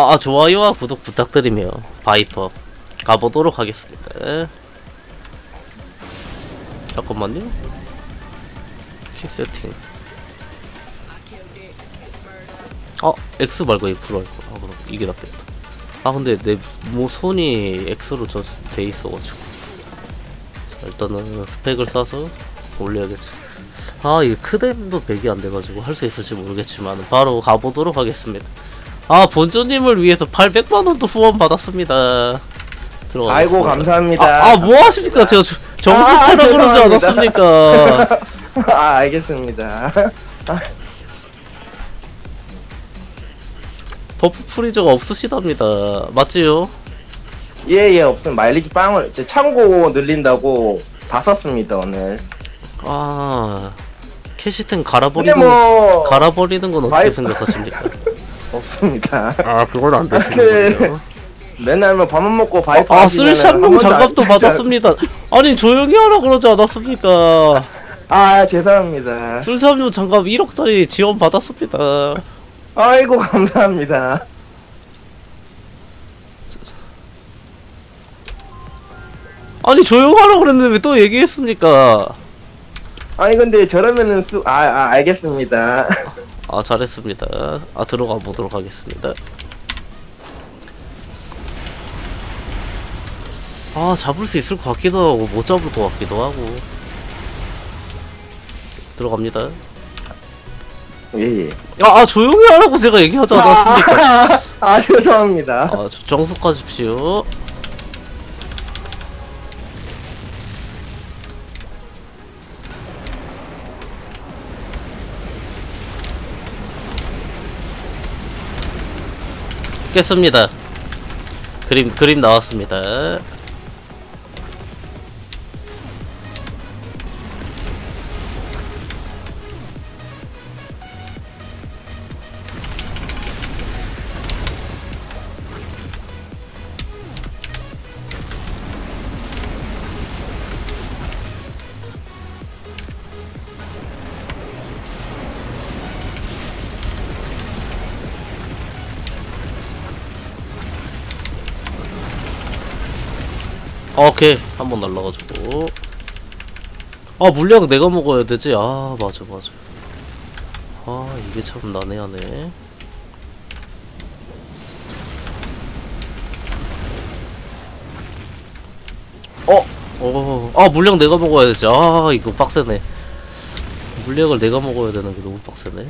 아, 좋아요와 구독 부탁드리며 바이퍼 가보도록 하겠습니다. 잠깐만요. 키 세팅. 아, X 말고 F로. 아, 그럼 이게 낫겠다. 아, 근데 내 뭐 손이 X로 저 돼 있어가지고. 자, 일단은 스펙을 쌓아서 올려야겠지. 아, 이게 크뎀도 100이 안 돼가지고 할 수 있을지 모르겠지만 바로 가보도록 하겠습니다. 아, 본조님을 위해서 800만원도 후원 받았습니다. 들어가겠습니다. 아이고 감사합니다. 아, 아, 뭐 하십니까? 제가 저- 아, 정숙하라 그러지 죄송합니다. 않았습니까? 아, 알겠습니다. buff freezer가 없으시답니다. 맞지요? 예예 없음 마일리지 빵을 제 창고 늘린다고 다 썼습니다 오늘. 아, 근데 갈아버리는, 뭐 갈아버리는 건 어떻게 와이프- 생각하십니까? 없습니다. 아, 그건 안 그- 맨날 뭐 밥만 먹고 바이퍼 아, 쓸샵용 번도 장갑도 받았습니다. 아니, 조용히 하라 그러지 않았습니까? 아 죄송합니다. 쓸샵용 장갑 1억짜리 지원 받았습니다. 아이고 감사합니다. 아니, 조용하라 그랬는데 왜 또 얘기했습니까? 아니 근데 저러면은 수... 아, 아 알겠습니다. 아 잘했습니다. 아 들어가 보도록 하겠습니다. 아 잡을 수 있을 것 같기도 하고 못 잡을 것 같기도 하고 들어갑니다. 예예. 아, 아 조용히 하라고 제가 얘기하지 않았습니까? 아, 아 죄송합니다. 아 저- 정숙하십시오. 깼습니다. 그림 그림 나왔습니다. 오케이. 한 번 날라가지고. 아 물량 내가 먹어야 되지? 아 맞아 맞아. 아 이게 참 난해하네. 어? 어, 아 물량 내가 먹어야 되지. 아 이거 빡세네. 물량을 내가 먹어야 되는 게 너무 빡세네.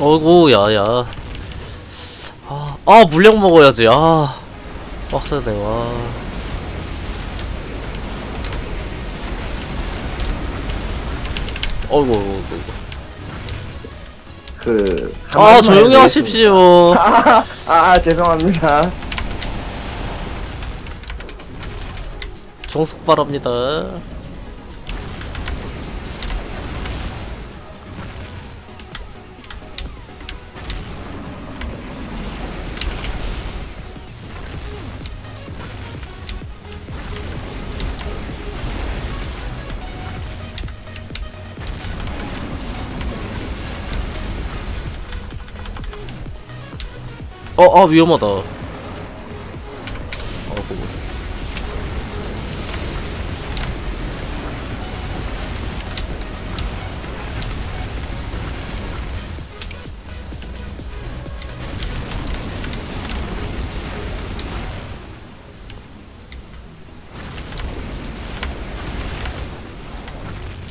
어이구 야야 아, 아 물량 먹어야지 아 빡세네 와 어이구 어이구 어이구 그. 아 조용히. 하십시오 아, 아, 아 죄송합니다. 정숙 바랍니다 어, 아 위험하다. 어, 그거.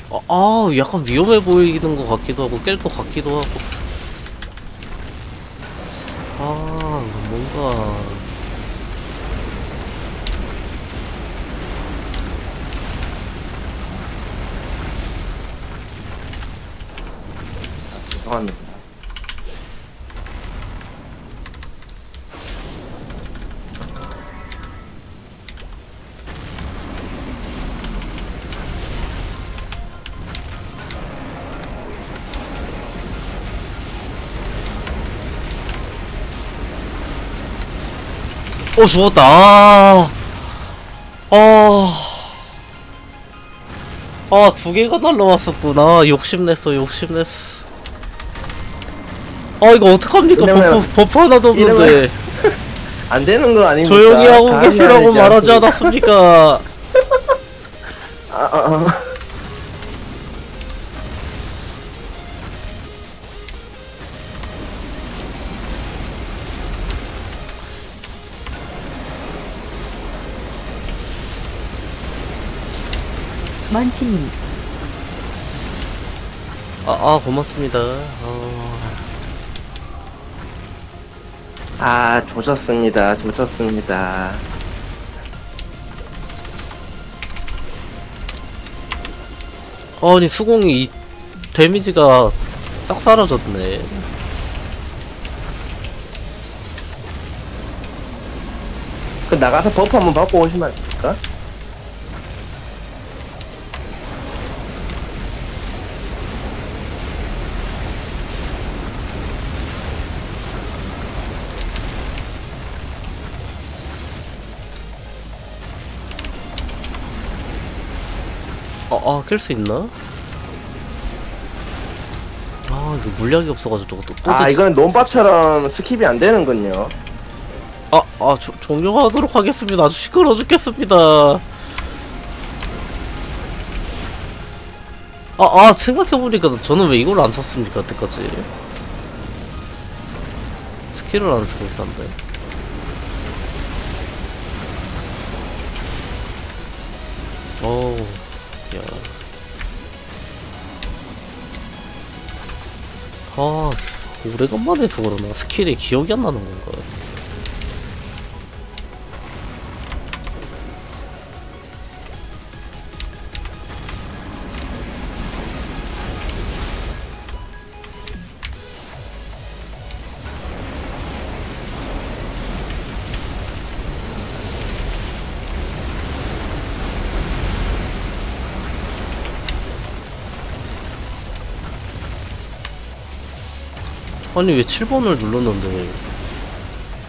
아, 아, 약간 위험해 보이는 것 같기도 하고 깰 것 같기도 하고. 哦， 어 죽었다. 아, 아, 아, 두 개가 날라왔었구나. 욕심냈어, 욕심냈어. 아 이거 어떡합니까 buff, buff 하나도 없는데 안 되는 거 아닙니까? 조용히 하고 다 계시라고 말하지? 않았습니까 아, 아, 아. 먼치님, 아, 아 고맙습니다 아, 아, 조졌습니다. 조졌습니다. 아니 수공이 이 데미지가 싹 사라졌네 그 나가서 buff 한번 받고 오시면 안 됩니까? 아, 깰 수 있나? 아, 이거 물약이 없어가지고 저거 또, 또 아, 들- 이건 논바처럼 skip이 안 되는군요. 아, 아, 조, 종료하도록 하겠습니다. 아주 시끄러워 죽겠습니다. 아, 아, 생각해보니까 저는 왜 이걸 안 샀습니까, 여태까지? 스킬을 안 쓰고 있었는데. 어우, 야. 아, 오래간만에 해서 그러나 스킬이 기억이 안 나는 건가? 아니 왜 7번을 눌렀는데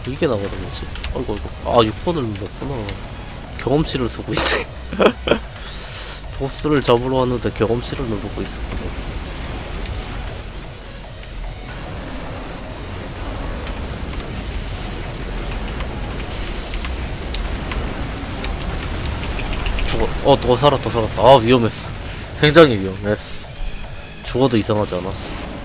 이게 나가는 거지? 아이고 아이고. 아 6번을 눌렀구나. 경험치를 쓰고 있네. 보스를 잡으러 왔는데 경험치를 누르고 있었구나. 죽어 어더 살았다 살았다. 아 위험했어. 굉장히 위험했어. 죽어도 이상하지 않았어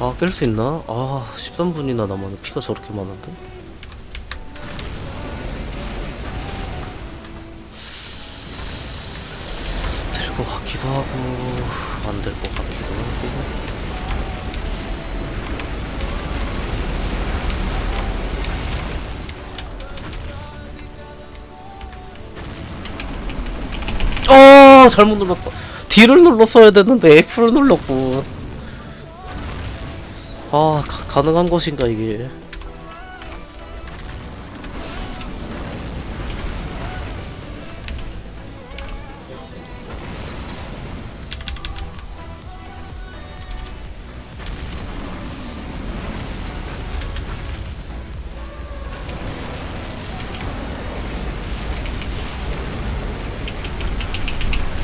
아, 깰 수 있나? 아, 13분이나 남았는데 피가 저렇게 많은데? 될 것 같기도 하고, 안 될 것 같기도 하고. 어, 잘못 눌렀다. D를 눌렀어야 됐는데 F를 눌렀고. 아 가, 가능한 것인가 이게?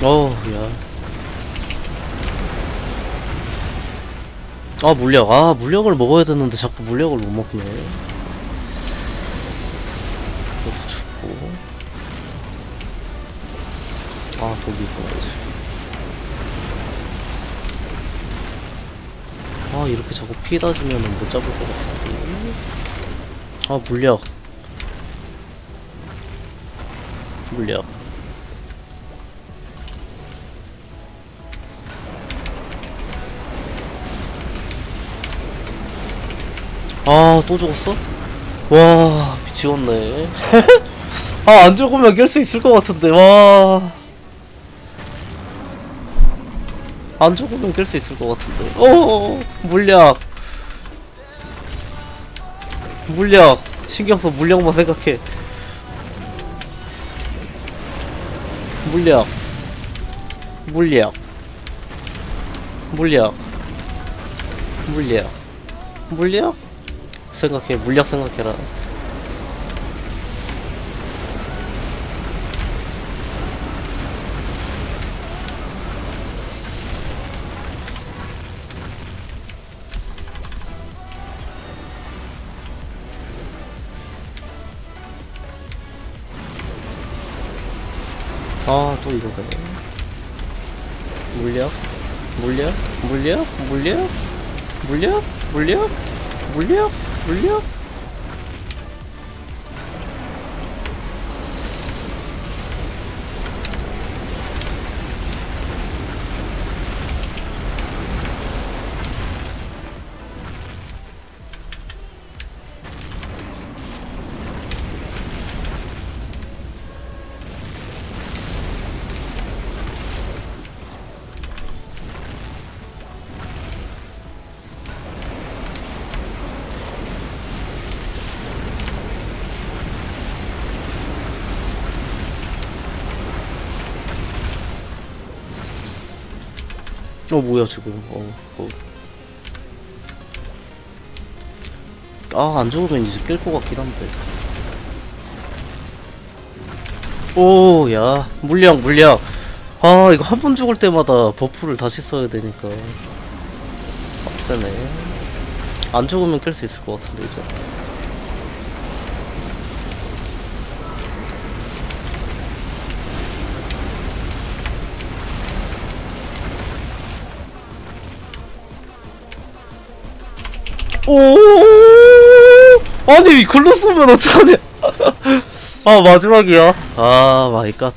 어우 야 아 물약. 아 물약을 먹어야 되는데 자꾸 물약을 못 먹네. 여기서 죽고. 아 독이 있어야지. 아 이렇게 자꾸 피다 주면은 못 잡을 것 같은데. 아 물약. 물약 아, 또 죽었어? 와, 미치겠네. 아, 안 죽으면 깰 수 있을 것 같은데, 와. 안 죽으면 깰 수 있을 것 같은데. 오, 물약. 물약. 신경 써 물량만 생각해 물약 물약 물약 물약 물약 생각해 물약 생각해라. 아 또 이거 되네. 물약? 물약? 물약? 물약? 물약? 물약? 물약 real? 어 뭐야 지금. 어, 어. 아 안 죽으면 이제 깰 것 같긴 한데. 오야. 물약 물약. 아 이거 한 번 죽을 때마다 buff를 다시 써야 되니까. 빡세네. 안 죽으면 깰 수 있을 것 같은데 이제 오! 아니 글로 쓰면 어떡하냐? 아 마지막이야. 아 my god.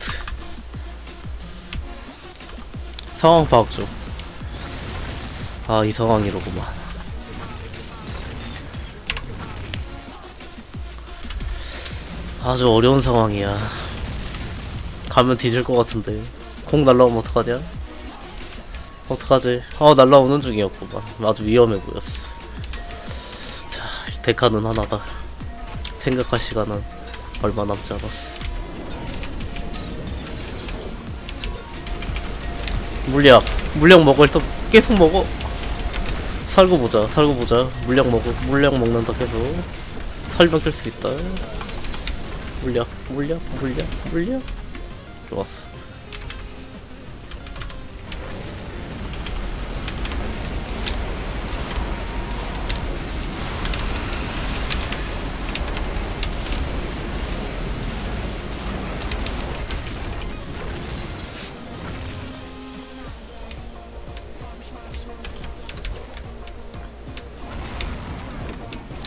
상황 파악 좀 아 이 상황이로구만. 아주 어려운 상황이야. 가면 뒤질 것 같은데. 공 날라오면 어떡하냐? 어떡하지? 아 날라오는 중이었구만. 아주 위험해 보였어. 자, 데카는 하나다. 생각할 시간은 얼마 남지 않았어. 물약, 물약 먹어. 일단 계속 먹어. 살고 보자, 살고 보자. 물약 먹어, 물약 먹는다 계속. 살면 깰수 있다. 물약, 물약, 물약, 물약. 좋았어.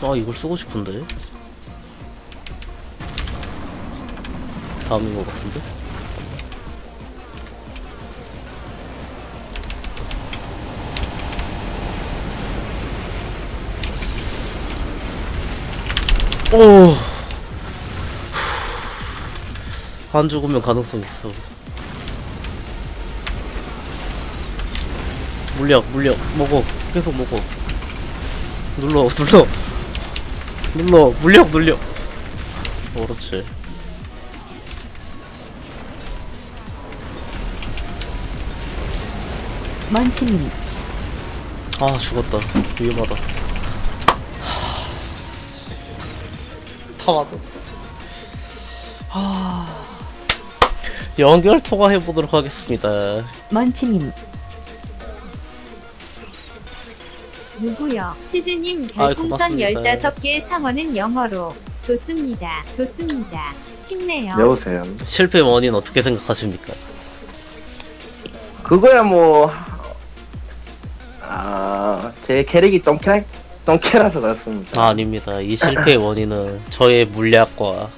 아 이걸 쓰고 싶은데 다음인 것 같은데 오. 안 죽으면 가능성 있어. 물약, 물약, 먹어. 계속 먹어. 눌러, 눌러. 눌러. 물력 눌려. 그렇지. 먼치님, 아 죽었다. 위험하다. 다 왔다. 아 연결 통화해 보도록 하겠습니다. 먼치님, 누구요? 치즈님 아이, 별풍선 고맙습니다. 15개 상어는 영어로 좋습니다. 좋습니다. 힘내요. 여보세요. 실패 원인 어떻게 생각하십니까? 그거야 뭐, 아, 제 캐릭이 똥캐라, 똥캐라서 그렇습니다. 아 아닙니다 이 실패의 원인은 저의 물약과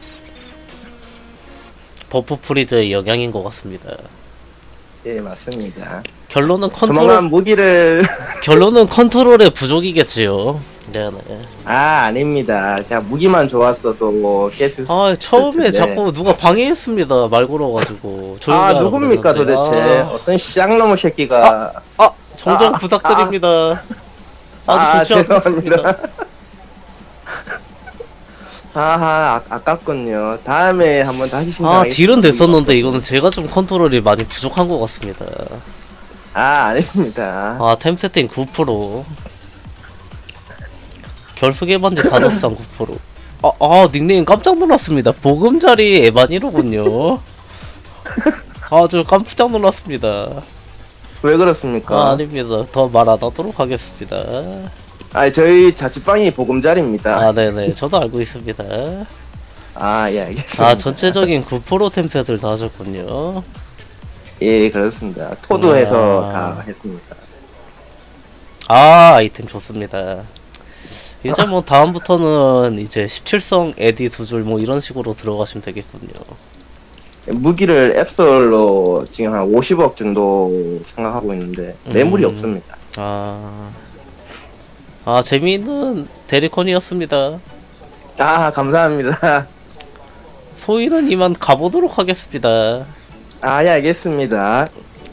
buff freezer의 영향인 것 같습니다 예, 맞습니다. 결론은 조만간 컨트롤 무기를, 결론은 컨트롤의 부족이겠지요 네네 아, 아닙니다. 제가 무기만 좋았어도 깰수 있을 아 처음에 텐데. 자꾸 누가 방해했습니다 말 걸어가지고 조용히 아, 하라고 누굽니까 그랬는데. 도대체? 아, 어떤 쌍놈의 새끼가. 아 정정 아, 부탁드립니다 아주 아, 좋지 않습니다 죄송합니다. 하하, 아, 아깝군요. 다음에 한번 다시 아 신청하겠습니다. 딜은 됐었는데 이거는 제가 좀 컨트롤이 많이 부족한 것 같습니다 아, 아닙니다. 아 템 세팅 9% 결속의 반지 다섯상 9% 아, 아 닉네임 깜짝 놀랐습니다. 보금자리 에반이로군요. 아주 깜짝 놀랐습니다. 왜 그렇습니까? 아, 아닙니다. 더 말 안 하도록 하겠습니다. 아, 저희 자취방이 보금자리입니다. 아 네네. 저도 알고 있습니다. 아, 예, 알겠습니다. 아 전체적인 9% 템 셋을 다 하셨군요 예, 그렇습니다. 토도해서 아. 다 했습니다. 아 아이템 좋습니다 이제 뭐 다음부터는 이제 17성 에디 두 줄 뭐 이런 식으로 들어가시면 되겠군요 무기를 앱솔로 지금 한 50억 정도 생각하고 있는데 매물이 음. 없습니다. 아, 아 재미있는 대리콘이었습니다 아, 감사합니다. 소희는 이만 가보도록 하겠습니다 아, 예, 알겠습니다.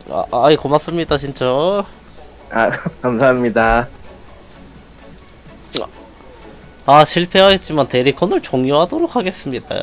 아, 아이 고맙습니다 진짜 아, 감사합니다. 아 실패하였지만 대리콘을 종료하도록 하겠습니다